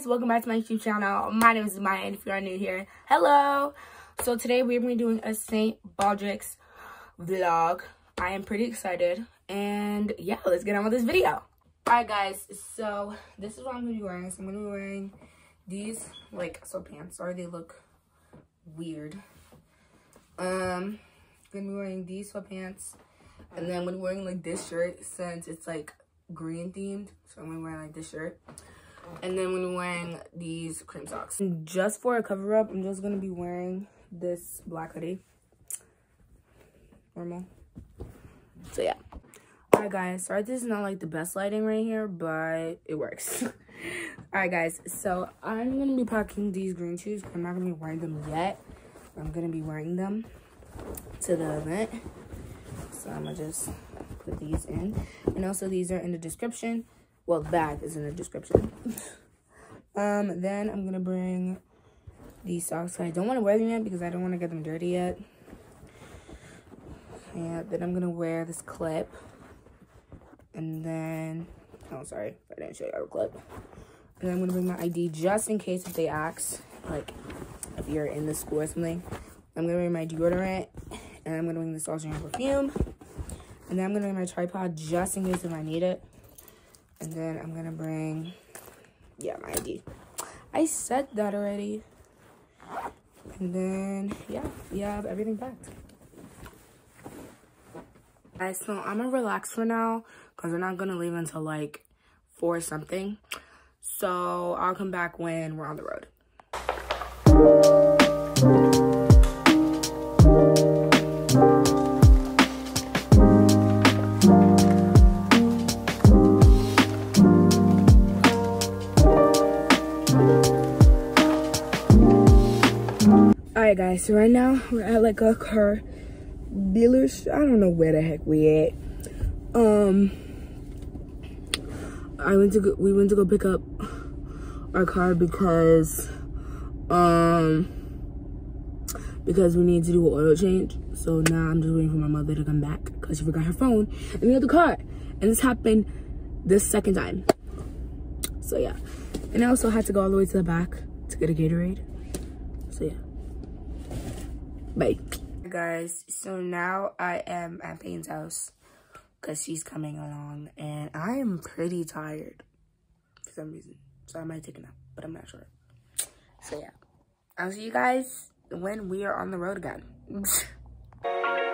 guys welcome back to my youtube channel. My name is maya and if you are new here hello. So today we're going to be doing a st baldrick's vlog. I am pretty excited and yeah let's get on with this video. All right guys so this is what i'm to be wearing. So i'm to be wearing these like sweatpants. Sorry they look weird. Um gonna be wearing these sweatpants and then when wearing like this shirt since it's like green themed. So i'm gonna wear like this shirt and then when wearing these cream socks. Just for a cover up, I'm just gonna be wearing this black hoodie. Normal. So yeah. Alright guys, sorry this is not like the best lighting right here, but it works. Alright guys, so I'm gonna be packing these green shoes. I'm not gonna be wearing them yet. I'm gonna be wearing them to the event. So I'm gonna just put these in. And also these are in the description well the bag is in the description. Um then i'm gonna bring these socks. I don't want to wear them yet because i don't want to get them dirty yet. Yeah then i'm gonna wear this clip. And then oh sorry i didn't show you our clip. And then i'm gonna bring my id just in case if they ask like if you're in the school or something. I'm gonna bring my deodorant and i'm gonna bring the sauce perfume. And then i'm gonna bring my tripod just in case if i need it and then I'm gonna bring, yeah, my ID. I said that already. And then, yeah, we have everything packed. Guys, so I'm gonna relax for now because we're not gonna leave until like four something. So I'll come back when we're on the road. Alright guys, so right now we're at like a car dealer's I don't know where the heck we at. Um I went to go we went to go pick up our car because um because we need to do an oil change. So now I'm just waiting for my mother to come back because she forgot her phone in the other car. And this happened this second time. So yeah. And I also had to go all the way to the back to get a Gatorade. So yeah. Bye. Guys, so now I am at Payne's house because she's coming along and I am pretty tired for some reason. So I might take a nap, but I'm not sure. So yeah, I'll see you guys when we are on the road again.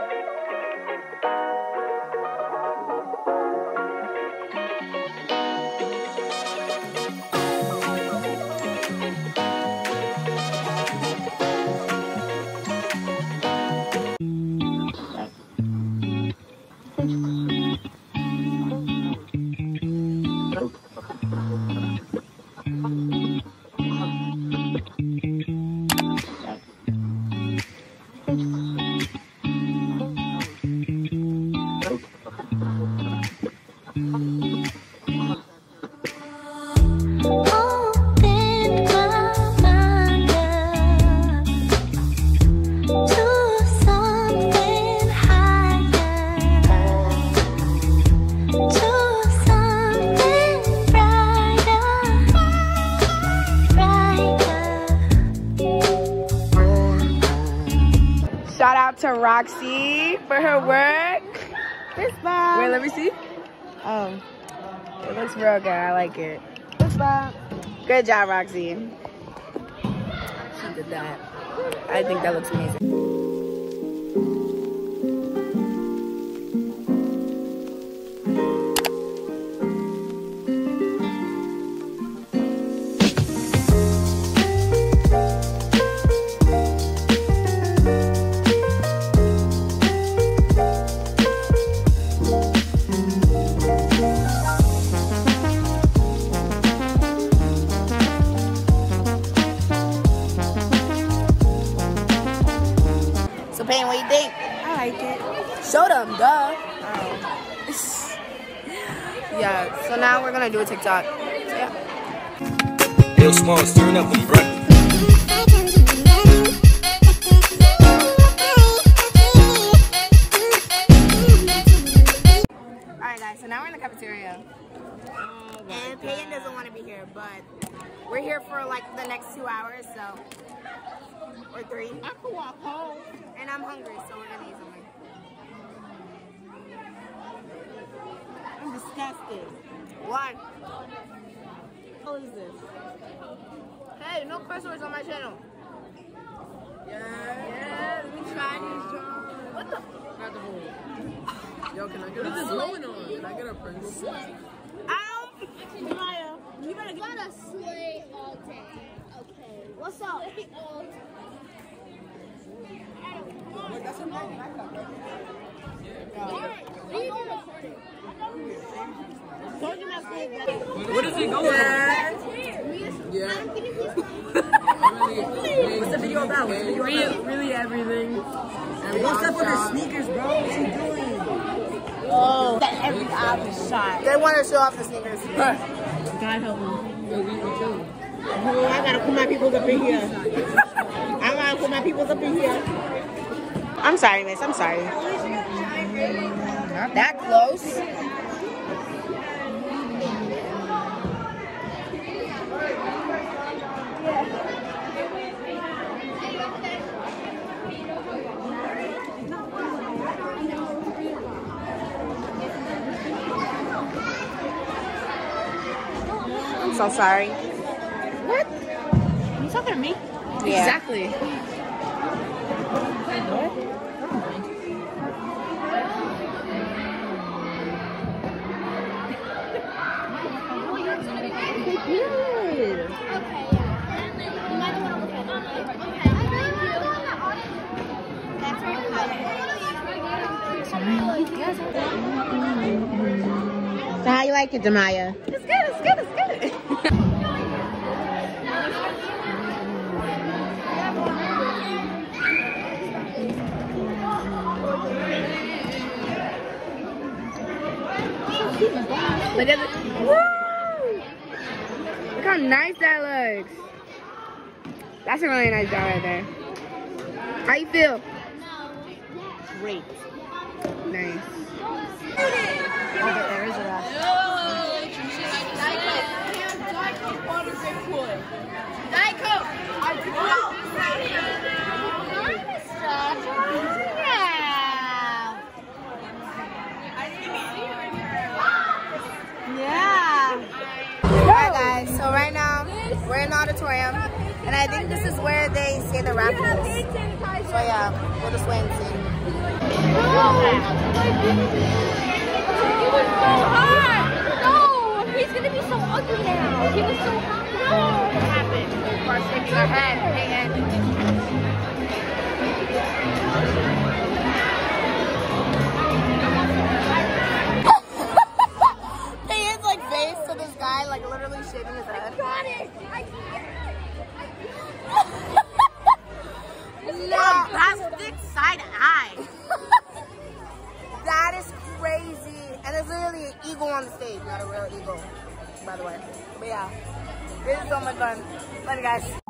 Shout out to Roxy for her work. This bomb. Wait, let me see. Oh. It looks real good. I like it. This bomb. Good job, Roxy. She did that. I think that looks amazing. Show them, duh. yeah, so now we're gonna do a TikTok. So yeah. Real small, stirring up them breakfast. Alright guys, so now we're in the cafeteria. And Peyton doesn't want to be here, but We're here for like the next two hours, so or three. I could walk home. And I'm hungry, so we're gonna eat I'm. One. What is this? Hey, no curse words on my channel. Yeah. Yeah. Let me try these drawers. What the? Not the whole. Yo, can I get a what's going on? Can I get a Pringles? Ow! Maya, you better get gotta slay all day. Okay. What's up? Slay all day. Wait, that's a bag. told you not to say that. What is going? Yeah. What's the video about? What's the video Really, really everything. What's up with the sneakers, bro? What you doing? Oh, that every option shot. They want to show off the sneakers. God help me. Oh, I gotta put my peoples up in here. I gotta put my peoples up in here. I'm sorry, miss. I'm sorry. Not that close. So sorry. What? You talking to me? Yeah. Exactly. Okay, yeah. You might want to look at it. Okay. That's okay. So how you like it, Damiya? It's good. It's good. It's good. Look at the. Woo! Look how nice that looks. That's a really nice job right there. How you feel? Great. Nice. there is a Yeah. Alright guys, so right now we're in the auditorium and I think this is where they say the raffles. So yeah, we'll just wait and see. He was so. Head. Hanging. Payne's like face to this guy, like literally shaking his head. Got it. I No, plastic side eye. that is crazy. And there's literally an eagle on the stage, not a real eagle, by the way. But yeah, this is so much fun. Love you guys.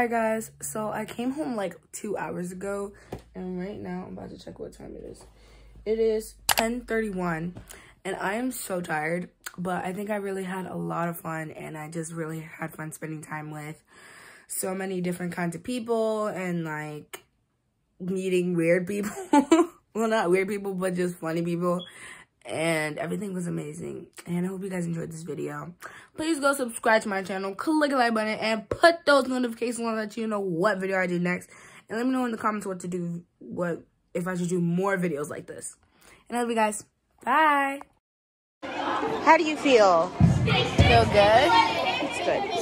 Alright guys, so I came home like two hours ago and right now I'm about to check what time it is. It is 10.31 and I am so tired, but I think I really had a lot of fun and I just really had fun spending time with so many different kinds of people and like meeting weird people. well, not weird people, but just funny people. And everything was amazing. And I hope you guys enjoyed this video. Please go subscribe to my channel, click the like button, and put those notifications on that you know what video I do next. And let me know in the comments what to do, what if I should do more videos like this. And I love you guys. Bye. How do you feel? Feel good? It's good.